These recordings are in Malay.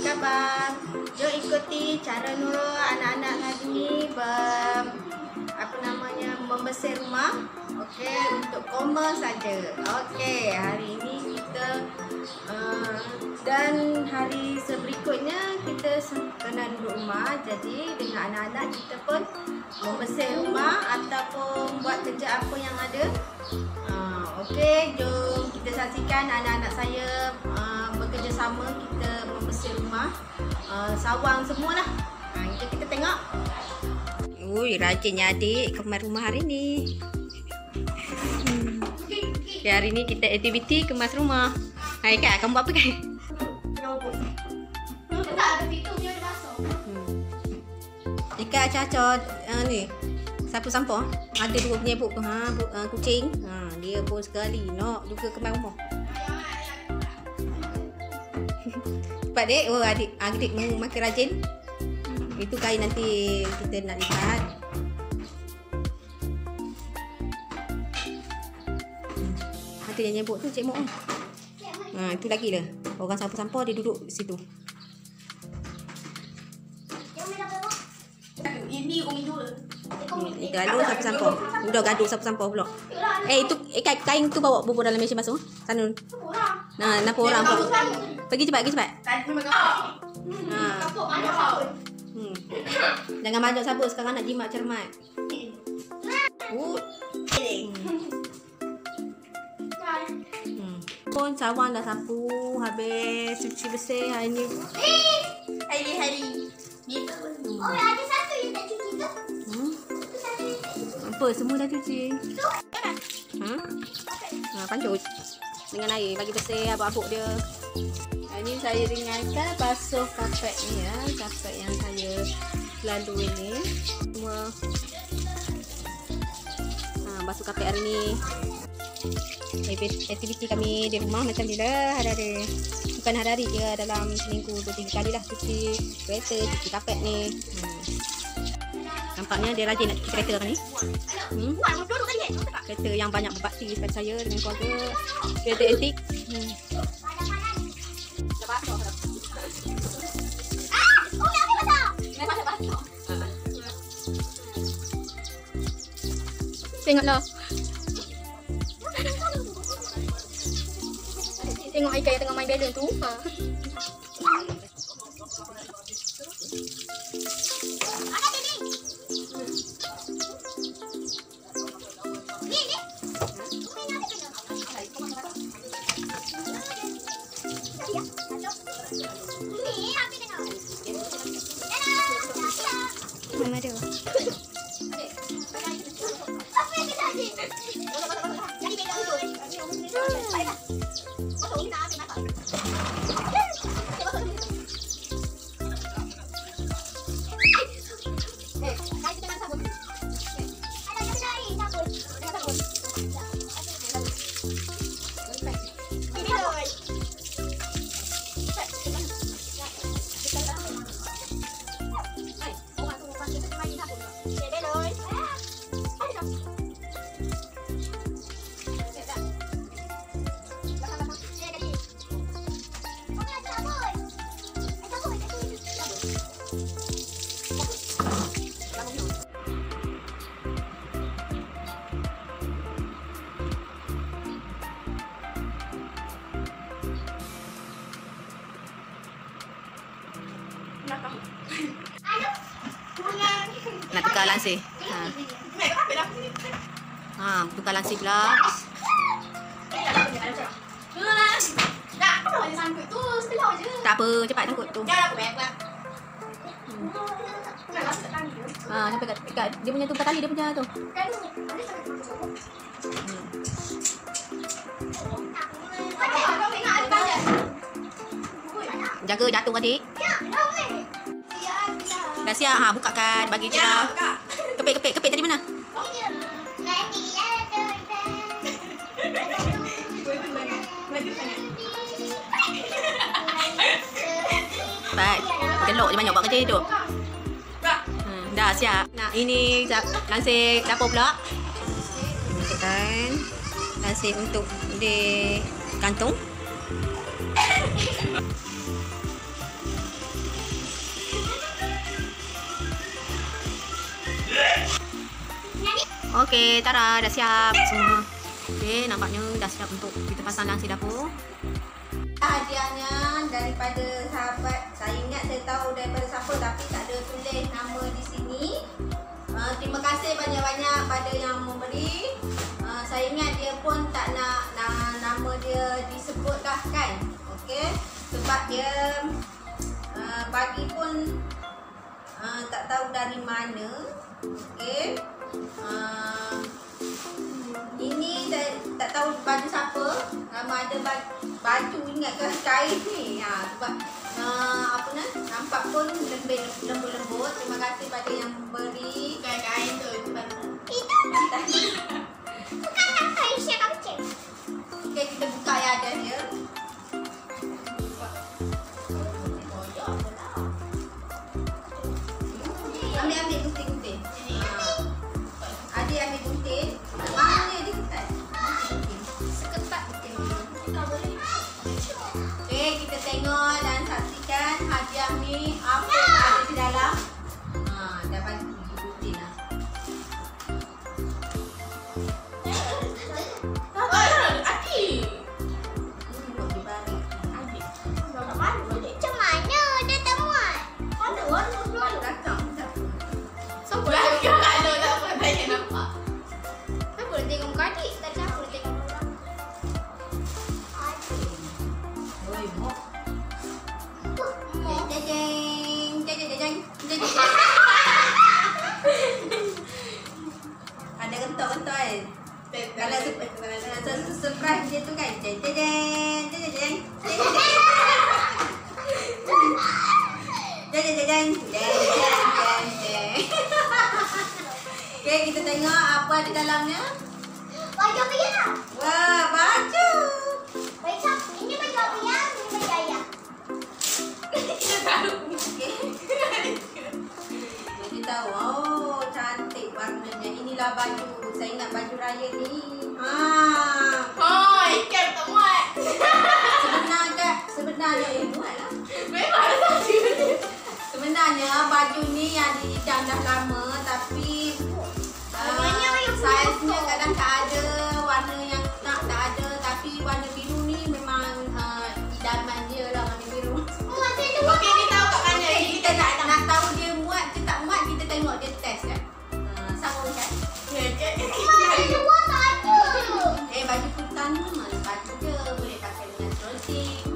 khabar? Jom ikuti cara Nurul anak-anak ni ber, apa namanya membesar rumah. Okey, untuk koma saja. Okey, hari ini kita uh, dan hari seberikutnya kita kena duduk rumah. Jadi dengan anak-anak kita pun membesar rumah ataupun buat kerja apa yang ada. Uh, Okey, jom kita saksikan anak-anak saya uh, bekerjasama kita membesar rumah. Uh, sawang semualah. Ha, uh, kita tengok. Ui, rajinnya adik kemar rumah hari ni. Hmm. Okay, hari ni kita aktiviti kemas rumah. Hai kak, kamu buat apa kak? Ika caca uh, ni sapu sampah ada dua penyebut tu ha uh, kucing ha dia pun sekali nak juga kemar rumah cepat dek oh adik adik makin rajin itu kain nanti kita nak lipat nanti yang nyebut tu cik Mok ha itu lagi lah orang sampah-sampah dia duduk situ ini umi dulu gaduh sapu sampah. Udah gaduh sapu sampah pula. Eh itu eh, kain tu bawa bubur dalam mesin masuk. Sana. Nah, nak orang pula. Pergi cepat, pergi cepat. Ha. Hmm. Jangan banyak sabut sekarang nak jimat cermat. Uh. Hmm. Hmm. Pun cawan dah sapu habis cuci bersih hari ni. Hari-hari. Oh, ada satu yang tak cuci tu. Hmm. Apa semua dah cuci? Ha? Ha, pancut dengan air bagi bersih abuk-abuk dia. Hari ni saya ringankan basuh kapet ni ya, kapet yang saya lalu ini. Semua ha, basuh kapet hari ni. Aktiviti kami di rumah macam ni lah hari-hari. Bukan hari-hari je dalam seminggu dua tiga kali lah cuci kereta, cuci kapet ni. Hmm. Nampaknya dia rajin nak cuci kereta kan ni. Hmm? Kereta yang banyak berbakti kepada saya dengan keluarga. Kereta etik. Hmm. Tengoklah. Tengok Aika yang tengah main balon tu. Ha. Tukar langsir. Ha. Ha, tukar langsir pula. Tak apa, cepat takut tu. Ha, sampai kat, kat dia punya tu tali dia punya tu. Hmm. Jaga jatuh adik. Dah siap ha bukakan bagi cerah. Kepit kepit kepit tadi mana? Baik. Gelok je banyak buat kerja hidup. Hmm, dah siap. Nah, ini lansir dapur pula. Masukkan lansir untuk di kantung. Okey, Tara dah siap semua. Okey, nampaknya dah siap untuk kita pasang dalam si dapur. Hadiahnya daripada sahabat. Saya ingat saya tahu daripada siapa tapi tak ada tulis nama di sini. Uh, terima kasih banyak-banyak pada yang memberi. Uh, saya ingat dia pun tak nak, nak nama dia disebut dah kan. Okey. Sebab dia uh, bagi pun uh, tak tahu dari mana. Okey. Baju ingat ke kain ni. Ha, sebab uh, apa nak nampak pun lembut lembut. Terima kasih pada yang Okey, kita tengok apa ada dalamnya. Baju biar. Wah, baju. Baik, ini baju biar, ini baju ayah. Kita tahu. Okey. Jadi tahu, oh cantik warnanya. Inilah baju. Saya ingat baju raya ni. Ha. Oh, ikan tak muat. Sebenarnya, sebenarnya eh muat lah. Sebenarnya baju ni yang diidam dah lama tapi uh, saiznya putih. kadang tak ada, warna yang tak tak ada tapi warna biru ni memang uh, idaman dia lah warna biru. Muat saya dua. Okey, ni tahu kat mana. Okay, kita nak, nak tahu dia muat ke tak muat, kita tengok dia test kan. Uh, sama kan? Ya, kan? Dua tak ada. Eh, baju kutan ni mana baju je. Boleh pakai dengan trolley,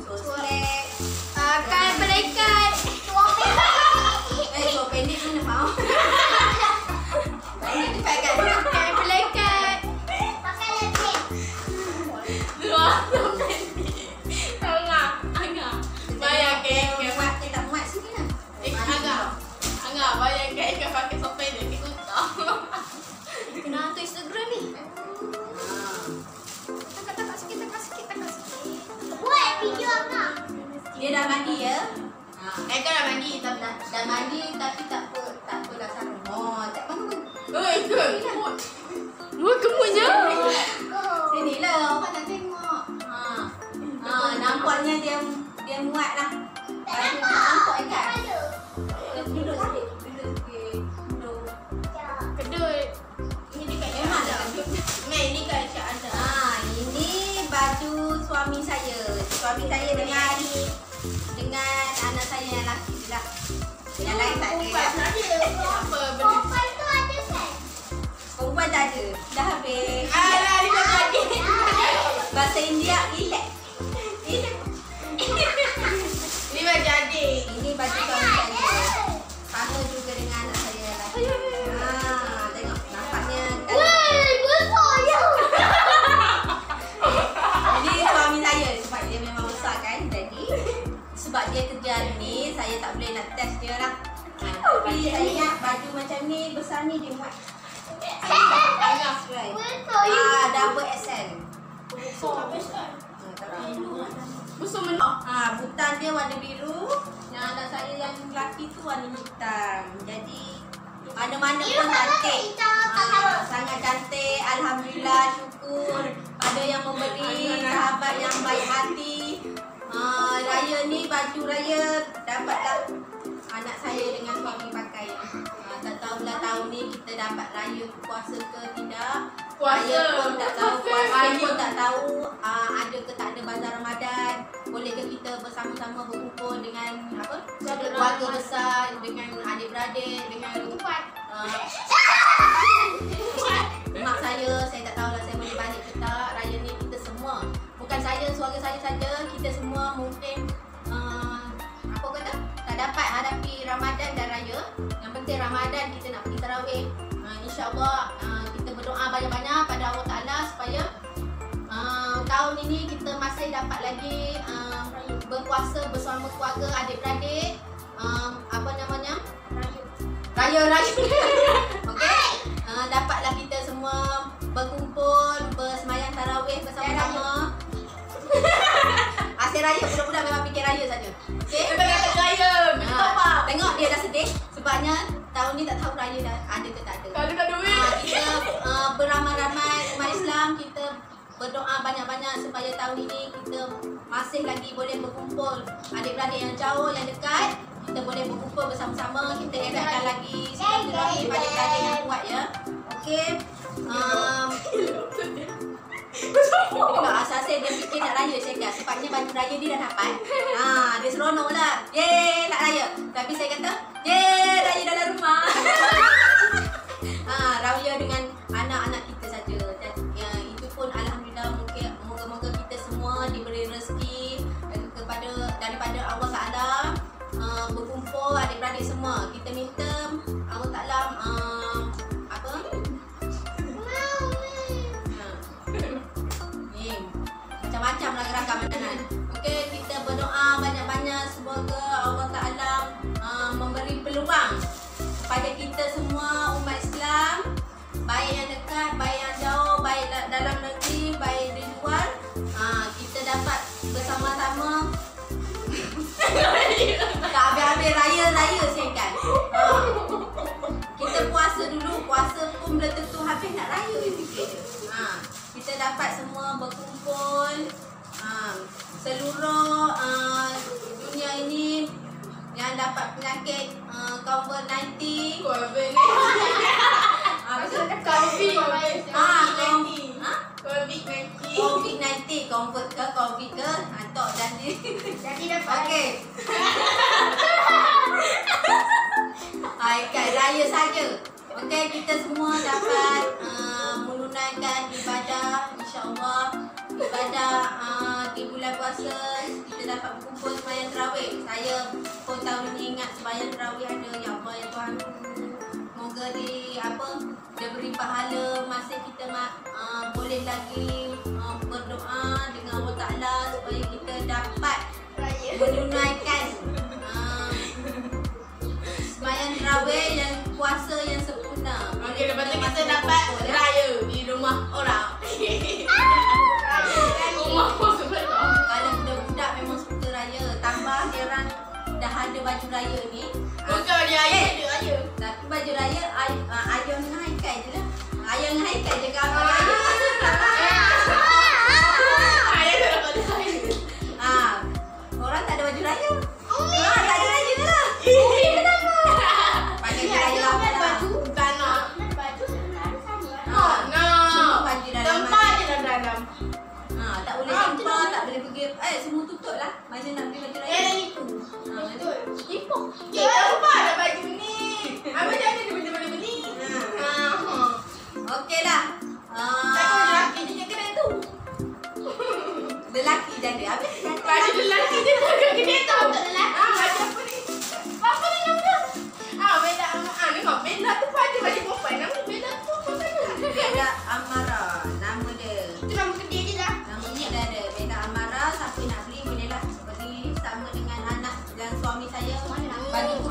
Dia dah mandi ya? Ha. Eh, kau dah mandi tapi Dah, dah mandi tapi tak apa, tak apa dah sarung. Oh, tak apa. Oh, itu. Wah, kemunya. Sini lah, orang nak tengok. Ha. Ha, nampaknya dia dia muat lah. Tak ada. Perempuan ada. Apa benda? Perempuan tu ada kan? Perempuan tak ada. Dah habis. Alah, dia tak jadi. Bahasa India, relax. Baju macam ni besar ni dia. Ah, double XL. Besar. Ha, tapi Besar mana? ha, butan dia warna biru. Yang anak saya yang lelaki tu warna hitam. Jadi mana-mana pun cantik. Ah, tahu. sangat cantik. Alhamdulillah syukur ada yang memberi sahabat yang baik hati. Ah, raya ni baju raya dapatlah anak saya dengan suami dapat raya puasa ke tidak. Puasa. Raya pun tak tahu, puasa Raya. pun tak tahu uh, ada ke tak ada bazar Ramadan. Boleh ke kita bersama-sama berkumpul dengan apa? Saudara. Keluarga besar, dengan adik-beradik, dengan Empat. uh, mak saya, saya tak tahulah saya boleh balik ke tak. Raya ni kita semua. Bukan saya, suara saya saja, kita semua mungkin uh, apa kata? Tak dapat hadapi Ramadan dan Raya. Yang penting Ramadan kita nak pergi tarawih. Uh, InsyaAllah uh, kita berdoa banyak-banyak pada Allah Ta'ala supaya uh, tahun ini kita masih dapat lagi uh, berpuasa bersama keluarga adik-beradik. Um, apa namanya? Raya-raya. Okey. Uh, dapatlah kita semua berkumpul, bersemayang tarawih bersama-sama. Asyik raya budak-budak memang fikir raya saja. Okey. Kita kata raya. Ah, apa? Tengok dia dah sedih sebabnya tahun ni tak tahu raya dah ada ke tak ada. Berdoa banyak-banyak supaya tahun ini kita masih lagi boleh berkumpul. Adik-beradik yang jauh yang dekat kita boleh berkumpul bersama-sama. Kita eratkan lagi silaturahim adik-beradik yang kuat ya. Okey um, asal-asal dia fikir nak raya saya kata Sepatutnya baju raya dia dah dapat. Ha, Dia seronok lah Yeay nak raya. Tapi saya kata Yeay raya dalam rumah. Ha, Raya dengan anak-anak semua diberi rezeki kepada Daripada Allah Ta'ala uh, Berkumpul adik-beradik semua. Kita minta Allah Ta'ala uh, Apa? Macam-macam lah gerakan makanan. Okey, kita berdoa banyak-banyak semoga Allah Taala uh, memberi peluang kepada kita semua umat Islam, baik yang dekat, baik yang jauh, baik da- dalam negeri, dapat semua berkumpul ha, seluruh uh, dunia ini yang dapat penyakit uh, COVID-19 Covid. apa tu? Covid. Ah, Covid. ha? Covid-19. COVID-19 convert ke COVID ke Antok dah ni Jadi dapat. Okey Hai kan raya saja Okey kita semua dapat uh, menunaikan ibadah insya-Allah ibadah uh, di bulan puasa kita dapat berkumpul sembahyang tarawih. Saya pun tahun ini ingat sembahyang tarawih ada ya Allah ya Tuhan. Moga di apa dia beri pahala masa kita uh, boleh lagi uh, baju raya ni Bukan raya, dia raya. Bye.